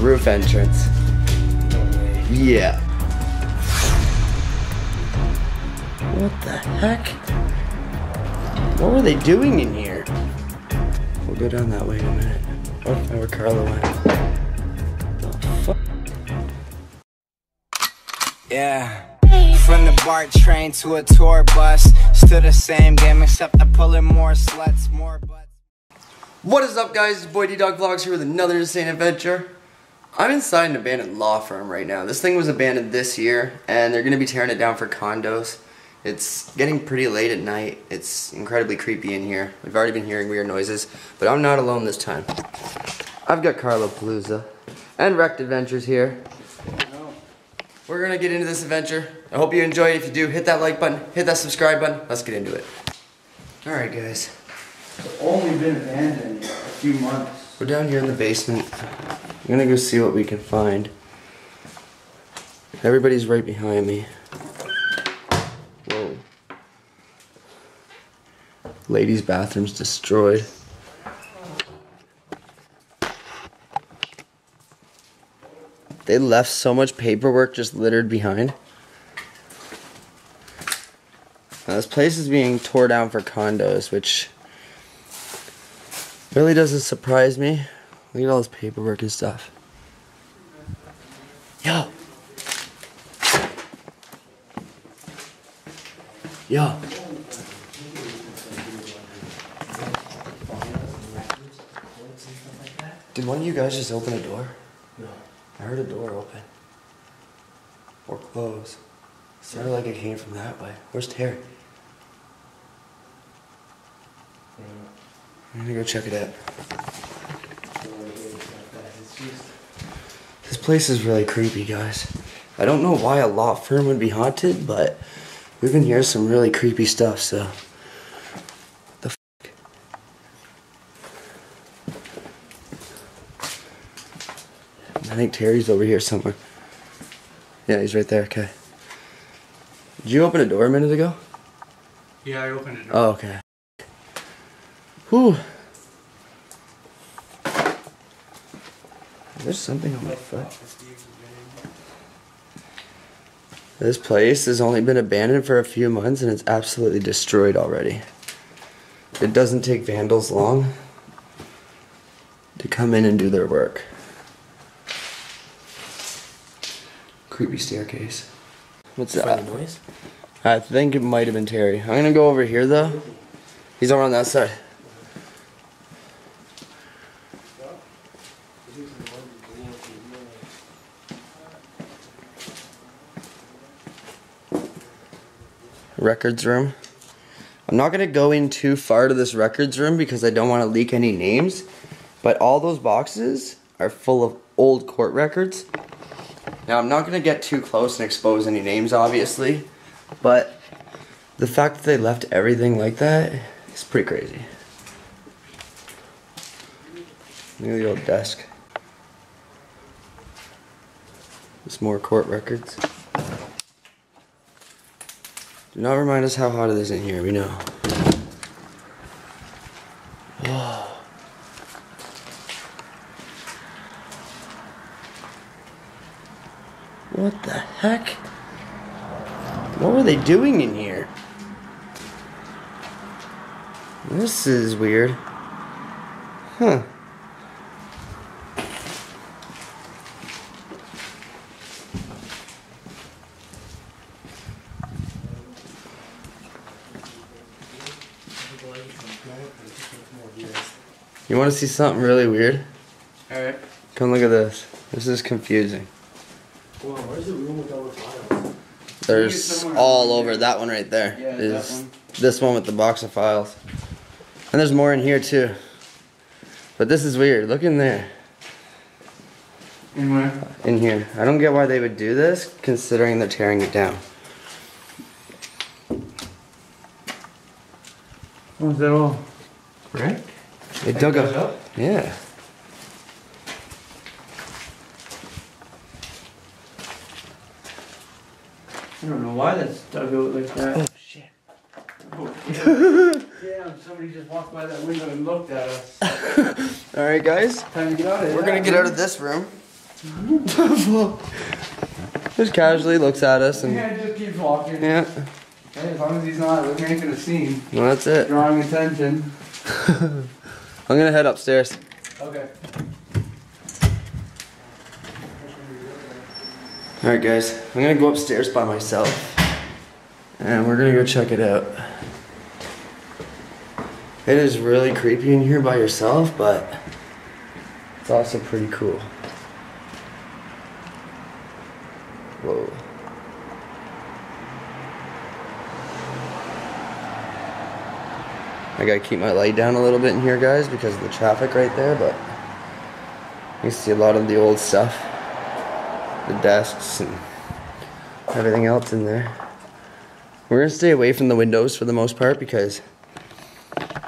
roof entrance. Yeah. What the heck? What were they doing in here? We'll go down that way in a minute. Oh, now where Carlo went. The fuck? Yeah. From the BART train to a tour bus, still the same game except I'm pulling more sluts, more butts. What is up guys, it's Boy DDogg Vlogs here with another insane adventure. I'm inside an abandoned law firm right now. This thing was abandoned this year and they're going to be tearing it down for condos. It's getting pretty late at night. It's incredibly creepy in here. We've already been hearing weird noises, but I'm not alone this time. I've got Carlo Paolozza and Wrecked Adventures here. We're gonna get into this adventure. I hope you enjoy it. If you do, hit that like button, hit that subscribe button. Let's get into it. Alright guys, It's only been abandoned a few months. we're down here in the basement. I'm gonna go see what we can find. Everybody's right behind me. Whoa. Ladies' bathroom's destroyed. They left so much paperwork just littered behind. Now, this place is being tore down for condos, which really doesn't surprise me. Look at all this paperwork and stuff. Yo. Yo. Did one of you guys just open a door? No. I heard a door open. Or close. Sounded like it came from that way. Where's Terry? I'm gonna go check it out. Place is really creepy, guys. I don't know why a law firm would be haunted, but we've been hearing some really creepy stuff, so. The f I think Terry's over here somewhere. Yeah, he's right there, okay. Did you open a door a minute ago? Yeah, I opened it. Oh, okay. Whew. There's something on my foot. This place has only been abandoned for a few months and it's absolutely destroyed already. It doesn't take vandals long to come in and do their work. Creepy staircase. What's that? noise? I think it might have been Terry. I'm gonna go over here though. He's over on that side. Records room. I'm not gonna go in too far to this records room because I don't want to leak any names. But all those boxes are full of old court records. Now I'm not gonna get too close and expose any names, obviously, but the fact that they left everything like that is pretty crazy. Look at the old desk. There's more court records. Do not remind us how hot it is in here, we know. Whoa. What the heck? What were they doing in here? This is weird. Huh. Want to see something really weird? Alright. Come look at this. This is confusing. Well, where's the room with all the files? There's all over here. that one right there. Yeah, that is one. this one with the box of files. And there's more in here too. But this is weird. Look in there. In where? In here. I don't get why they would do this considering they're tearing it down. Oh, Was that all? Right? They dug a up? Yeah. I don't know why that's dug out like that. Oh shit. Oh, Damn, somebody just walked by that window and looked at us. Alright guys. Time to get out of here. We're gonna get out of this room. Just casually looks at us and Yeah, just keeps walking. yeah, Hey, as long as he's not making a scene, well, that's it. drawing attention. I'm gonna head upstairs. Okay. Alright guys, I'm gonna go upstairs by myself and we're gonna go check it out. It is really creepy in here by yourself, but it's also pretty cool. Whoa. I gotta keep my light down a little bit in here guys because of the traffic right there, but you see a lot of the old stuff the desks and everything else in there. We're gonna stay away from the windows for the most part because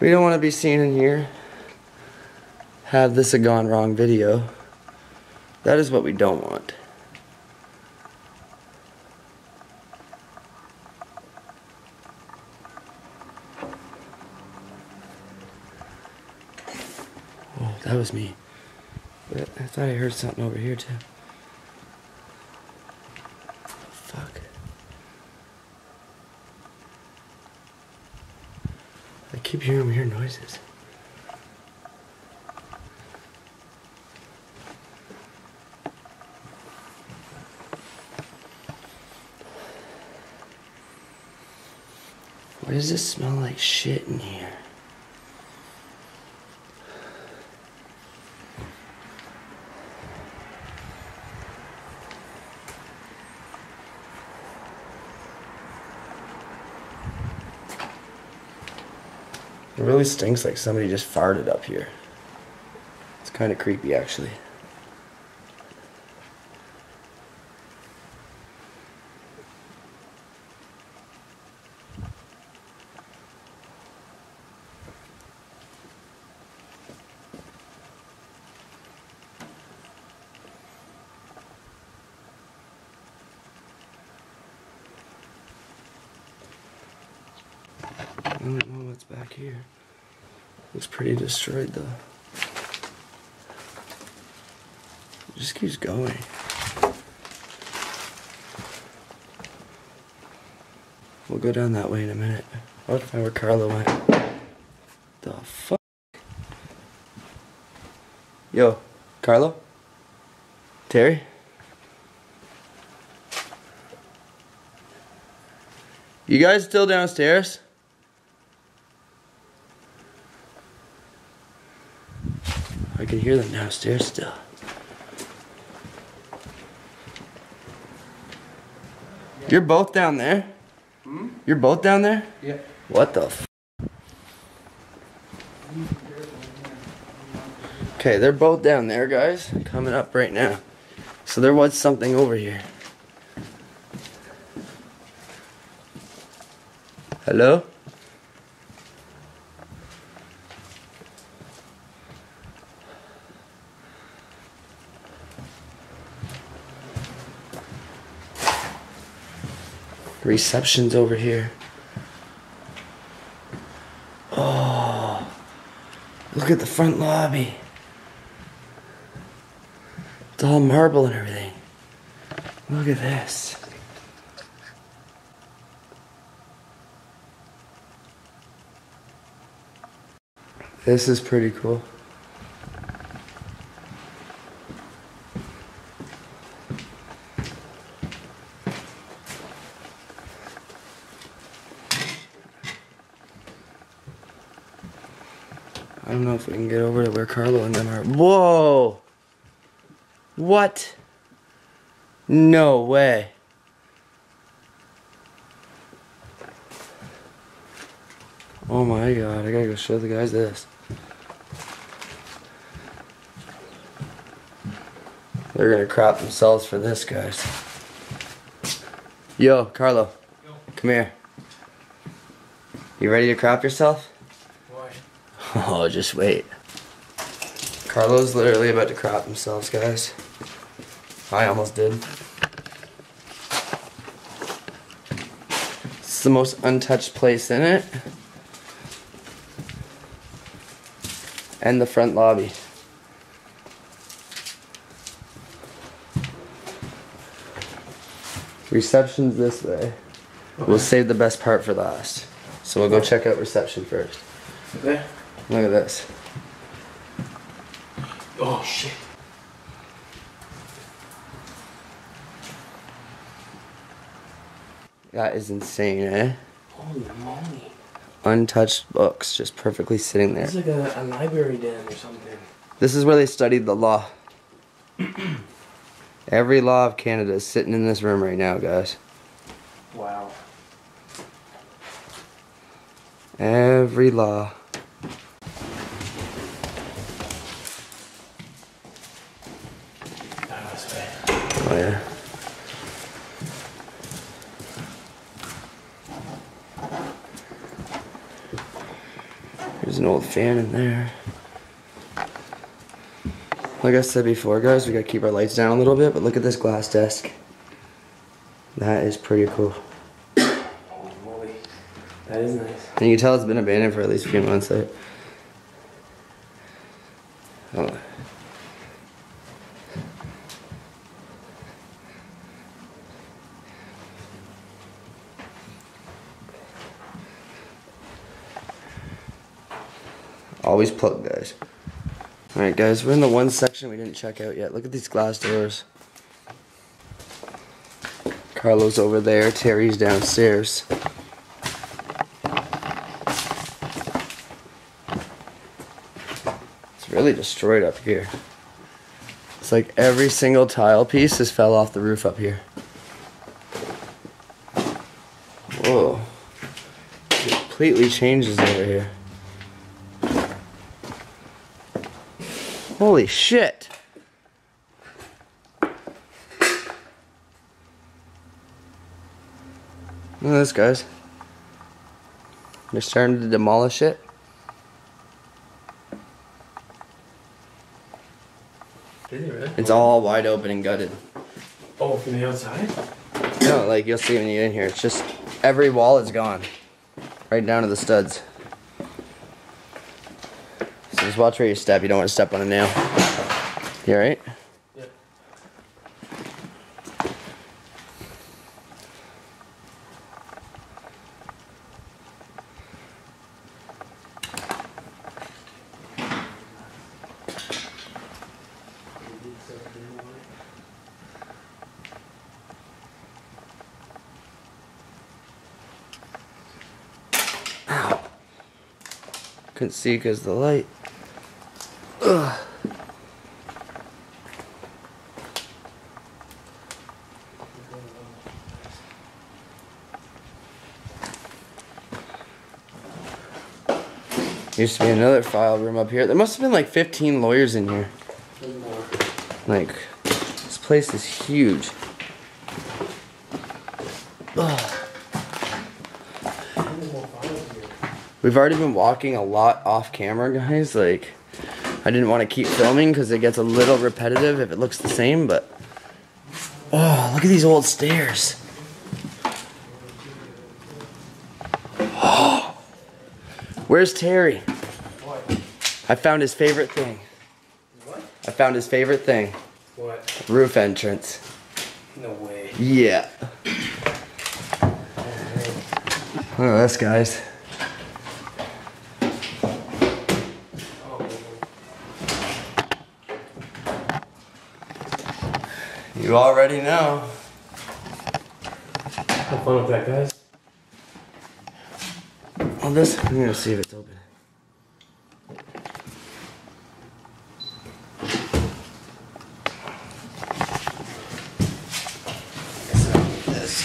we don't want to be seen in here. Have this a gone wrong video. That is what we don't want. Oh, that was me. But I thought I heard something over here too. Fuck. I keep hearing weird noises. Why does this smell like shit in here? Really stinks like somebody just farted up here. It's kind of creepy, actually. I don't know what's back here. Looks pretty destroyed though. It just keeps going. We'll go down that way in a minute. I want to find where Carlo went. The fuck? Yo, Carlo? Terry? You guys still downstairs? I can hear them downstairs still. You're both down there? Hmm? You're both down there? Yeah. What the f- Okay, they're both down there, guys. Coming up right now. So there was something over here. Hello? Reception's over here. Oh, look at the front lobby. It's all marble and everything. Look at this. This is pretty cool. I don't know if we can get over to where Carlo and them are. Whoa! What? No way. Oh my god, I gotta go show the guys this. They're gonna crap themselves for this, guys. Yo, Carlo. Come here. You ready to crap yourself? Why? Oh, just wait. Carlo's literally about to crop themselves, guys. I almost did. It's the most untouched place in it. And the front lobby. Reception's this way. We'll save the best part for last. So we'll go check out reception first. Okay. Look at this. Oh shit. That is insane, eh? Holy moly. Untouched books just perfectly sitting there. It's like a, a library den or something. This is where they studied the law. Every law of Canada is sitting in this room right now, guys. Wow. Every law. That was bad. Oh, yeah. There's an old fan in there. Like I said before, guys, we gotta keep our lights down a little bit, but look at this glass desk. That is pretty cool. Holy moly. That is nice. And you can tell it's been abandoned for at least a few months. Like, Always plug, guys. Alright, guys, we're in the one section we didn't check out yet. Look at these glass doors. Carlo's over there, Terry's downstairs. It's really destroyed up here. It's like every single tile piece has fell off the roof up here. Whoa. Completely changes over here. Holy shit. Look at this, guys. They're starting to demolish it. Did it really? It's all wide open and gutted. Oh, from the outside? No, like you'll see when you get in here. It's just every wall is gone, right down to the studs. Just watch where you step. You don't want to step on a nail. You alright? Yep. Couldn't see because the light. Used to be another file room up here. There must have been like 15 lawyers in here. Like, this place is huge. Ugh. We've already been walking a lot off camera, guys. Like, I didn't want to keep filming because it gets a little repetitive if it looks the same, but. Oh, look at these old stairs. Oh, Where's Terry? I found his favorite thing. What? I found his favorite thing What? roof entrance. No way. Yeah. Look at this, guys. You already know. have fun with that, guys. Well, this, I'm gonna see if it's open. This.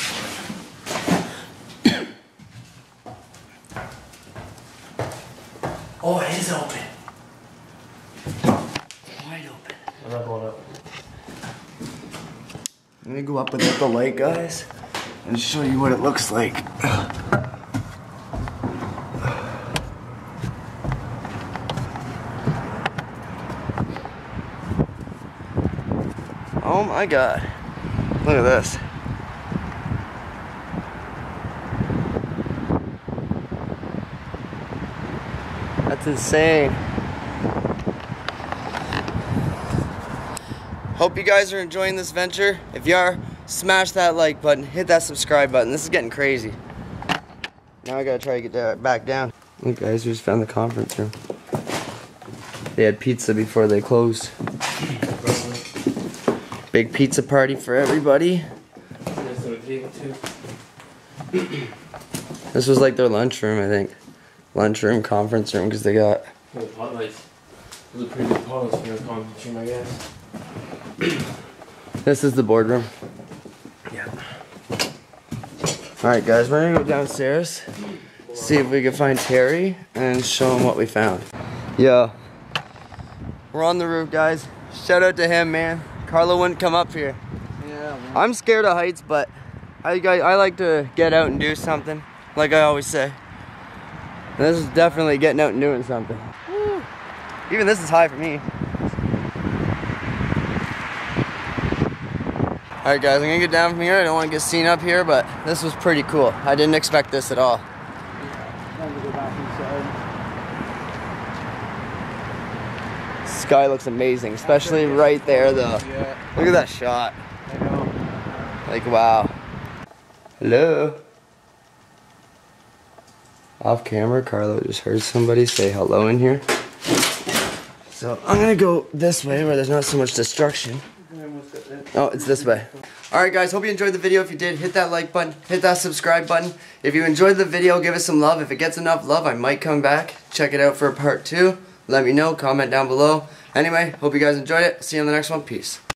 Oh, it is open. Wide open. I'm not going up. Let me go up without the light, guys, and show you what it looks like. Oh my god. Look at this. That's insane. Hope you guys are enjoying this venture. If you are, smash that like button, hit that subscribe button. This is getting crazy. Now I gotta try to get that back down. Look guys, we just found the conference room. They had pizza before they closed. Big pizza party for everybody. This was like their lunchroom, I think. Lunchroom, conference room, because they got. The spotlights. Those are pretty good pause for a conference room, I guess. This is the boardroom. Yeah. Alright, guys, we're gonna go downstairs, see if we can find Terry, and show him what we found. Yo. We're on the roof, guys. Shout out to him, man. Carlo wouldn't come up here. Yeah, man. I'm scared of heights, but I, I, I like to get out and do something, like I always say. And this is definitely getting out and doing something. Woo. Even this is high for me. Alright guys, I'm gonna get down from here. I don't want to get seen up here, but this was pretty cool. I didn't expect this at all. Sky looks amazing, especially right there though. Look at that shot. Like wow. Hello. Off camera, Carlo just heard somebody say hello in here. So I'm gonna go this way where there's not so much destruction. I almost got that. Oh, it's this way. Alright guys, hope you enjoyed the video. If you did, hit that like button, hit that subscribe button. If you enjoyed the video, give it some love. If it gets enough love, I might come back. Check it out for a part two. Let me know, comment down below. Anyway, hope you guys enjoyed it. See you on the next one. Peace.